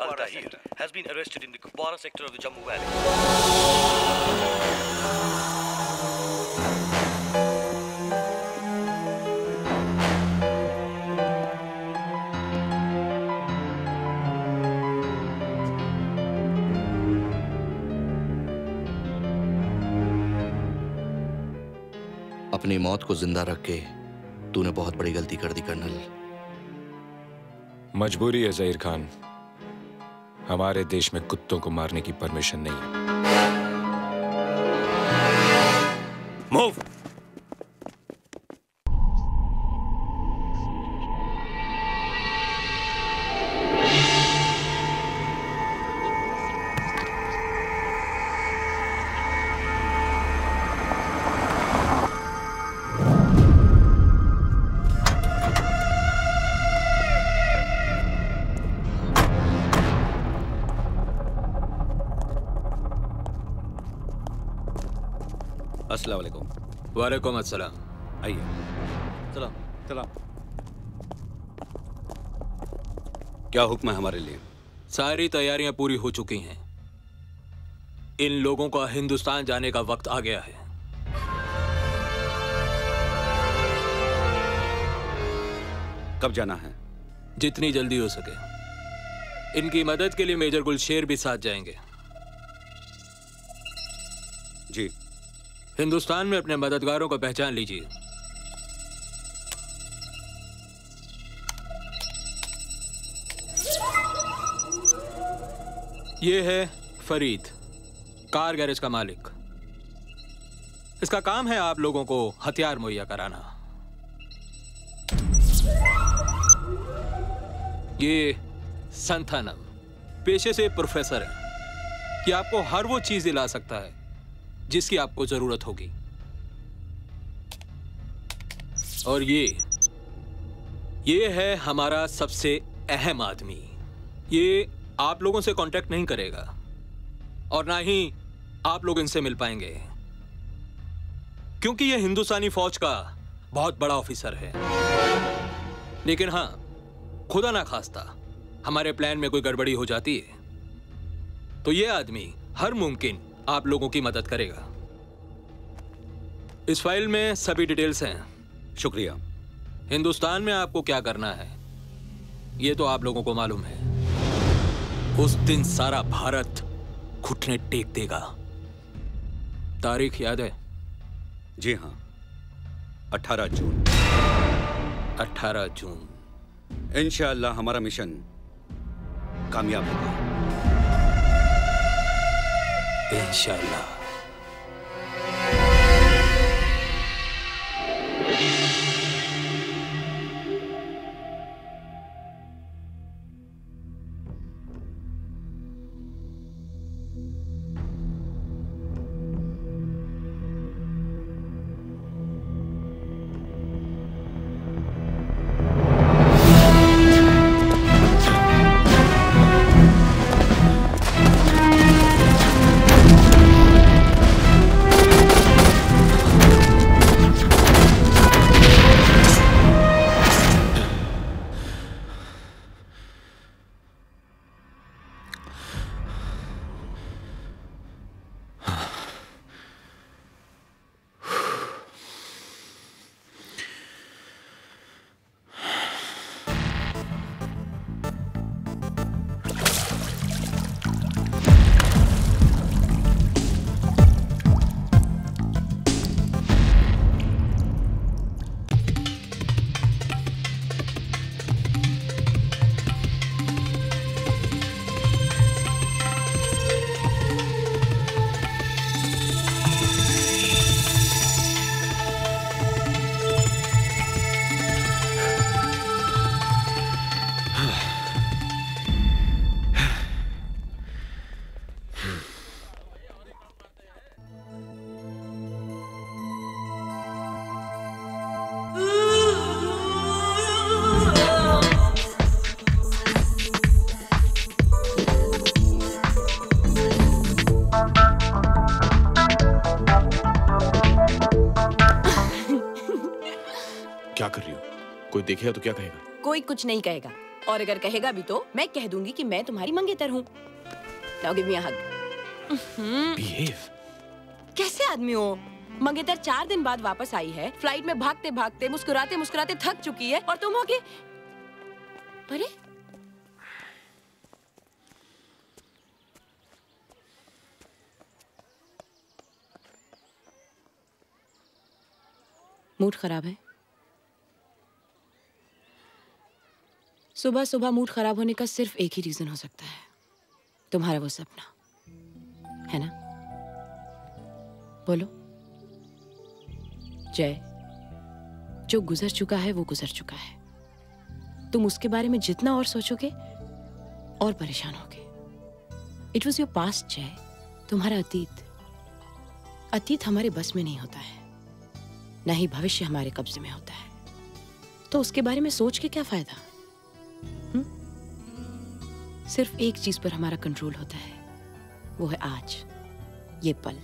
Umar Tahir has been arrested in the Kupwara sector of the Jammu Valley. अपनी मौत को ज़िंदा रख के तूने बहुत बड़ी गलती कर दी कर्नल मजबूरी है जहीर खान हमारे देश में कुत्तों को मारने की परमिशन नहीं है! अस्सलाम वालेकुम वालेकुम अस्सलाम आइए चलो चला क्या हुक्म है हमारे लिए? सारी तैयारियाँ पूरी हो चुकी हैं। इन लोगों का हिंदुस्तान जाने का वक्त आ गया है। कब जाना है? जितनी जल्दी हो सके। इनकी मदद के लिए मेजर गुलशेर भी साथ जाएँगे। जी। हिंदुस्तान में अपने मददगारों को पहचान लीजिए। ये है फरीद, कार गैरेज का मालिक। इसका काम है आप लोगों को हथियार मुहैया कराना। ये संथानम, पेशे से प्रोफेसर है। कि आपको हर वो चीज़ दिला सकता है। जिसकी आपको ज़रूरत होगी। और ये ये है हमारा सबसे अहम आदमी। ये आप लोगों से कांटेक्ट नहीं करेगा। और ना ही आप लोग इनसे मिल पाएँगे। क्योंकि ये हिंदुस्तानी फौज का बहुत बड़ा ऑफिसर है। लेकिन हाँ, खुदा ना खास्ता, हमारे प्लान में कोई गड़बड़ी हो जाती है। तो ये आदमी हर मुमकिन आप लोगों की मदद करेगा। इस फ़ाइल में सभी डिटेल्स हैं। शुक्रिया। हिंदुस्तान में आपको क्या करना है? ये तो आप लोगों को मालूम है। उस दिन सारा भारत घुटने टेक देगा। तारीख याद है? जी हाँ। 18 जून। 18 जून। इंशाअल्लाह हमारा मिशन कामयाब होगा। इंशाल्लाह। क्या कर रही हो? कोई देखेगा तो क्या कहेगा? कोई कुछ नहीं कहेगा। और अगर कहेगा भी तो मैं कह दूँगी कि मैं तुम्हारी मंगेतर हूँ। कैसे आदमी हो? मंगेतर चार दिन बाद वापस आई है। फ़्लाइट में भागते भागते मुस्कुराते मुस्कुराते थक चुकी है। और तुम हो के अरे। मूड खराब है? सुबह सुबह मूड खराब होने का सिर्फ़ एक ही रीजन हो सकता है। तुम्हारा वो सपना। है ना? बोलो। जय। जो गुजर चुका है, वो गुजर चुका है। तुम उसके बारे में जितना और सोचोगे, और परेशान होगे। इट वॉज़ योर पास्ट जय। तुम्हारा अतीत। अतीत हमारे बस में नहीं होता है। ना ही भविष्य हमारे कब्जे में होता है। तो उसके बारे में सोच के क्या फ़ायदा? हुँ? सिर्फ़ एक चीज़ पर हमारा कंट्रोल होता है। वो है आज। ये पल,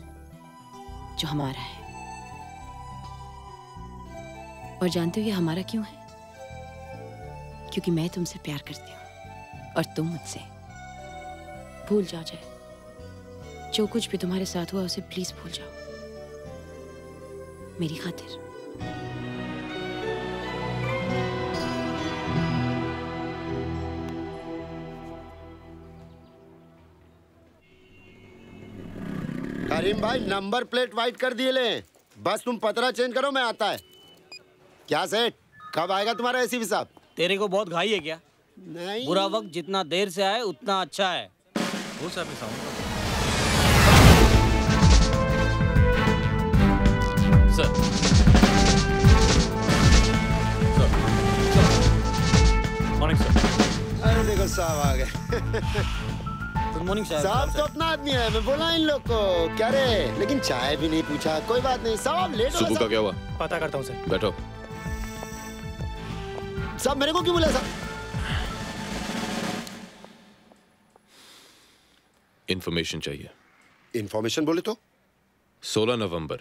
जो हमारा है। और जानते हो ये हमारा क्यों है? क्योंकि मैं तुमसे प्यार करती हूँ, और तुम मुझसे। भूल जाओ जय। जो कुछ भी तुम्हारे साथ हुआ, उसे प्लीज़ भूल जाओ। मेरी खातिर। करीम भाई नंबर प्लेट वाइट कर दिए ले। बस तुम पतरा चेंज करो मैं आता है। क्या सेठ? कब आएगा तुम्हारा एसी साहब? तेरे को बहुत घाई है क्या? नहीं। बुरा वक्त जितना देर से आए उतना अच्छा है। अरे देखो साहब आ गए। गुड मॉर्निंग साहब तो अपना आदमी है मैं बोला इन लोग को क्या रे? लेकिन चाय भी नहीं पूछा कोई बात नहीं। साहब लेट हो सुबह का क्या हुआ? पता करता हूँ सर बैठो। साहब साहब मेरे को क्यों बोला साहब? इंफॉर्मेशन चाहिए। इन्फॉर्मेशन बोले तो? 16 नवंबर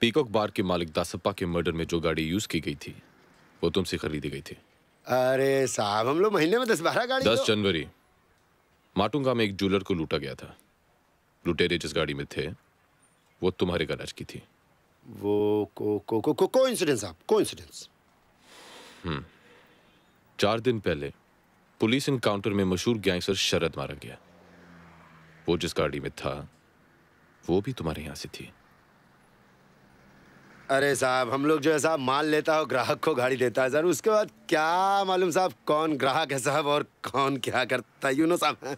पीकॉक बार के मालिक दासप्पा के मर्डर में जो गाड़ी यूज़ की गई थी वो तुमसे खरीदी गई थी। अरे साहब हम लोग महीने में दस बारह गाड़ी 10 तो- जनवरी माटुंगा में एक ज्वेलर को लूटा गया था। लुटेरे जिस गाड़ी में थे वो तुम्हारे गैराज की थी। वो को को को को कोइंसिडेंस साहब कोइंसिडेंस चार दिन पहले पुलिस इनकाउंटर में मशहूर गैंगस्टर शरद मारा गया। वो जिस गाड़ी में था वो भी तुम्हारे यहाँ से थी। अरे साहब हम लोग जो है साहब माल लेता हो ग्राहक को गाड़ी देता है। सर उसके बाद क्या मालूम साहब कौन ग्राहक है साहब और कौन क्या करता है यू नो साहब।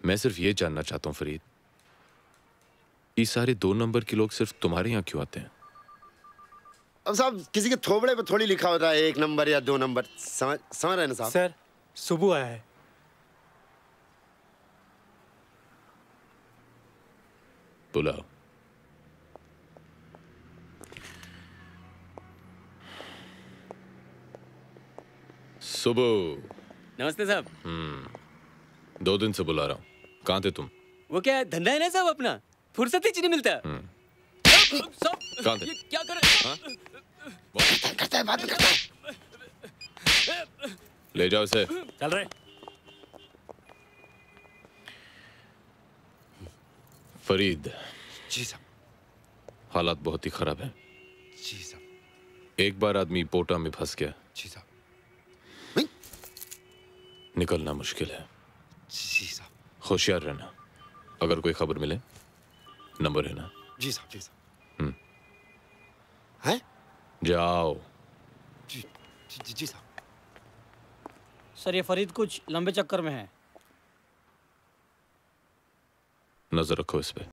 मैं सिर्फ़ ये जानना चाहता हूँ फरीद। ये सारे दो नंबर के लोग सिर्फ़ तुम्हारे यहाँ क्यों आते हैं? अब साहब किसी के थोबड़े पे थोड़ी लिखा होता है एक नंबर या दो नंबर। समझ समझ रहे ना साहब? सर सुबह आया है। बुलाओ। सुबह नमस्ते साहब। दो दिन से बुला रहा हूँ। कहाँ थे तुम? वो क्या धंधा है ना साहब अपना? फुर्सत ही नहीं मिलता साहब, कहाँ थे? क्या कर? करता है? बात करता है? ले जाओ इसे। चल रहे। फरीद। जी साहब। हालात बहुत ही खराब है। जी साहब। एक बार आदमी पोटा में फंस गया। जी साहब। निकलना मुश्किल है। जी साहब। होशियार रहना। अगर कोई खबर मिले नंबर है ना? जी साहब जी साहब। हैं? जाओ। जी जी जी साहब। सर ये फरीद कुछ लंबे चक्कर में है। नज़र रखो इस पे।